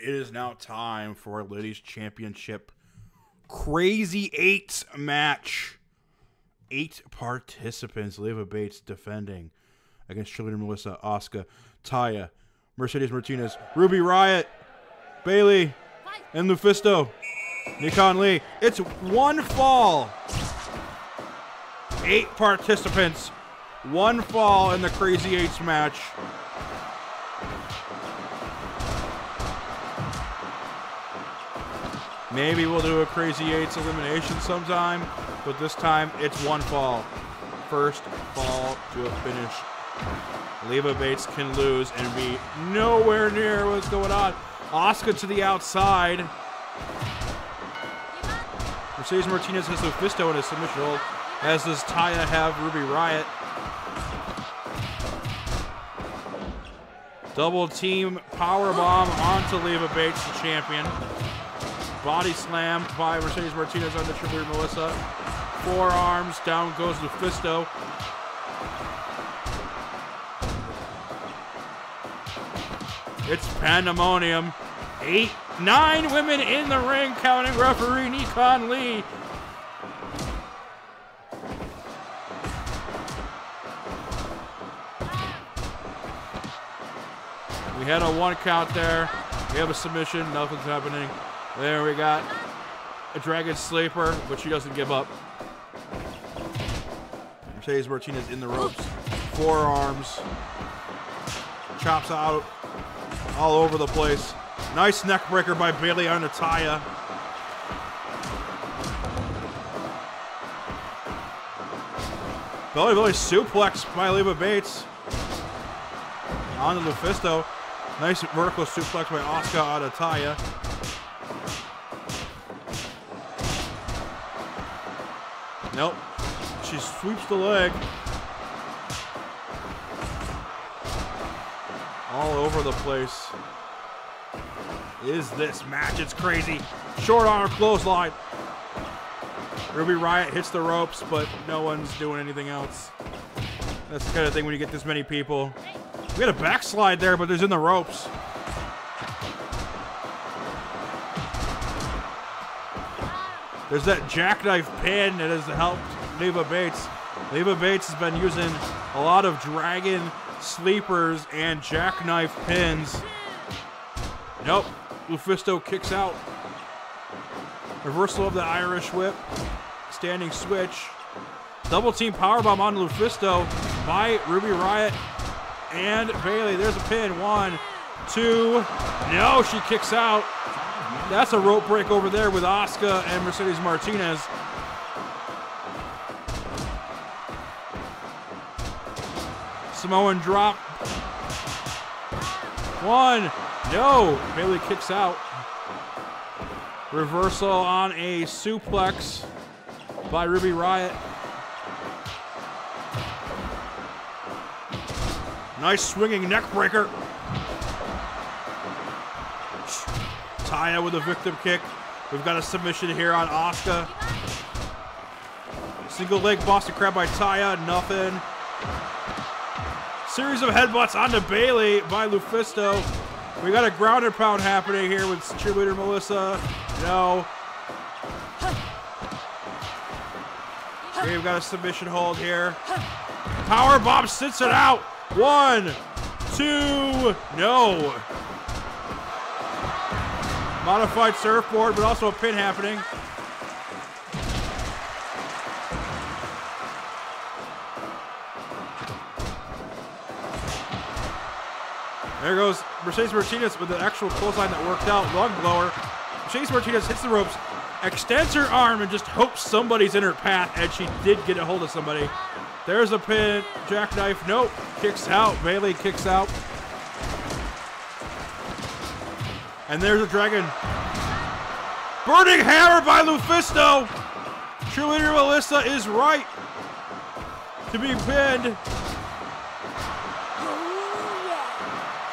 it is now time for our ladies championship crazy eight match. Eight participants. Leva Bates defending against cheerleader Melissa, Asuka, Taya, Mercedes Martinez, Ruby Riot, Bayley, and Lufisto. Nikon Lee. It's one fall. Eight participants. One fall in the Crazy Eights match. Maybe we'll do a Crazy Eights elimination sometime, but this time it's one fall. First fall to a finish. Leva Bates can lose and be nowhere near what's going on. Asuka to the outside. Mercedes Martinez has Lufisto in his submission hold, as does Taya have Ruby Riot. Double team power bomb onto Leva Bates, the champion. Body slam by Mercedes Martinez on the tribute Melissa. Forearms, down goes Lufisto. It's pandemonium. Eight, nine women in the ring, counting referee Nikon Lee. We had a one count there. We have a submission. Nothing's happening. There we got a Dragon Sleeper, but she doesn't give up. Mercedes Martinez in the ropes. Forearms. Chops out all over the place. Nice neck breaker by Bayley on Taya. Belly belly suplex by Leva Bates. On to Lufisto. Nice vertical suplex by Asuka Adataya. Nope. She sweeps the leg. All over the place. Is this match? It's crazy. Short arm clothesline. Ruby Riot hits the ropes, but no one's doing anything else. That's the kind of thing when you get this many people. We had a backslide there, but there's in the ropes. There's that jackknife pin that has helped Leva Bates. Leva Bates has been using a lot of dragon sleepers and jackknife pins. Nope. Lufisto kicks out. Reversal of the Irish whip. Standing switch. Double team powerbomb on Lufisto by Ruby Riot and Bayley. There's a pin. One, two. No, she kicks out. That's a rope break over there with Asuka and Mercedes Martinez. Samoan drop. One. No. Bayley kicks out. Reversal on a suplex by Ruby Riot. Nice swinging neck breaker. Taya with a victim kick. We've got a submission here on Asuka. Single leg Boston Crab by Taya. Nothing. Series of headbutts onto Bayley by Lufisto. We got a grounded pound happening here with cheerleader Melissa. No. We've got a submission hold here. Power bomb sits it out. One, two, no. Modified surfboard, but also a pin happening. There goes Mercedes Martinez with the actual clothesline that worked out. Lung blower. Mercedes Martinez hits the ropes, extends her arm, and just hopes somebody's in her path, and she did get a hold of somebody. There's a pin. Jackknife. Nope. Kicks out. Bayley kicks out. And there's a dragon. Burning hammer by Lufisto. True Cheerleader Melissa is right to be pinned.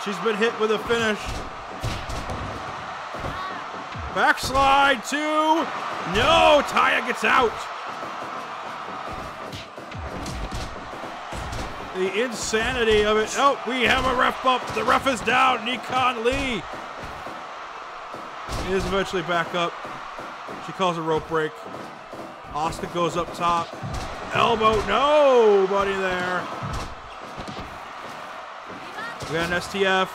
She's been hit with a finish. Backslide two. No, Taya gets out. The insanity of it. Oh, we have a ref bump. The ref is down. Nikon Lee. Is eventually back up. She calls a rope break. Asuka goes up top. Elbow, nobody there. We got an STF.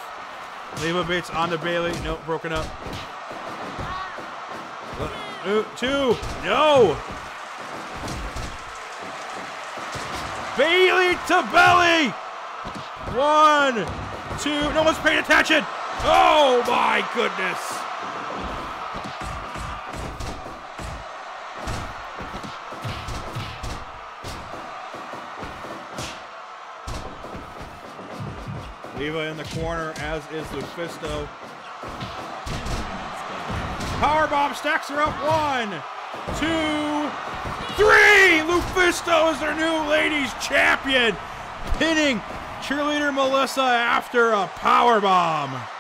Leva Bates on the Bayley. Nope, broken up. Uh, two, no. Bailey to belly. One, two. No one's paying attention. Oh my goodness. Leva in the corner, as is Lufisto. Powerbomb stacks her up. One, two, three. Lufisto is their new ladies champion, pinning cheerleader Melissa after a powerbomb.